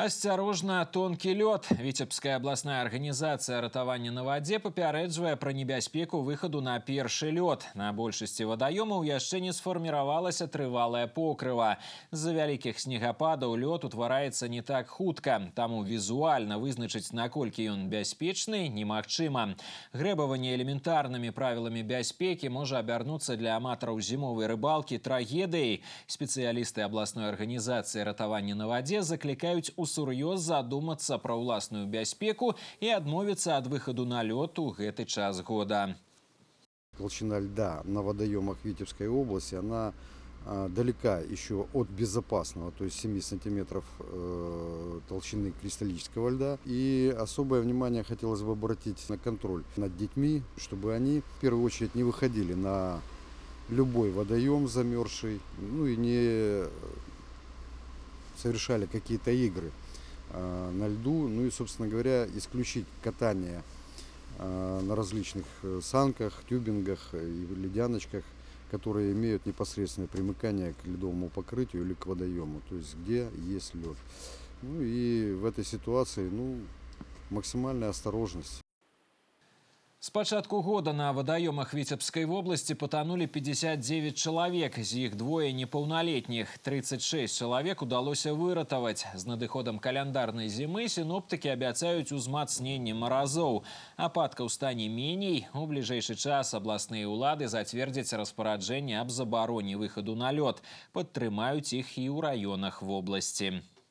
Асцярожна тонкі лёд. Віцебская абласная арганізацыя ратавання на вадзе папярэджвае пра небяспеку выхаду на першы лёд. На большасці вадаёмаў яшчэ не сфарміравалася трывалая покрыва. З-за вялікіх снегападаў лёд утвараецца не так хутка, таму візуальна вызначыць, наколькі ён бяспечны, немагчыма. Грэбаванне элементарнымі правіламі бяспекі можа абярнуцца для аматараў зімовай рыбалкі трагедыяй. Спецыялісты абласной арганізацыі ратавання на вадзе заклікаюць у усур'ёз задумацца пра ўласную бяспеку і адмовіцца ад выхаду на лёд у гэты час года. Толщина льда на водоемах Витебской области, она а, далека еще от безопасного, то есть 7 сантиметров э, толщины кристаллического льда. И особое внимание хотелось бы обратить на контроль над детьми, чтобы они в первую очередь не выходили на любой водоем замерзший, ну и не совершали какие-то игры э, на льду, ну и, собственно говоря, исключить катание э, на различных э, санках, тюбингах и ледяночках, которые имеют непосредственное примыкание к ледовому покрытию или к водоему, то есть где есть лед. Ну и в этой ситуации ну, максимальная осторожность. С пачатку года на вадаёмах Віцебскай вобласці патанулі 59 чалавек, з іх двое непаўналетніх. 36 чалавек удалося выратаваць. З надыходам каляндарнай зімы сіноптыкі абяцаюць узмацненне маразоў. Ападкаў стане меней. У бліжэйшы час абласныя ўлады зацвердзяць распараджэнне аб забароне выхаду на лёд. Падтрымаюць іх і ў раёнах вобласці.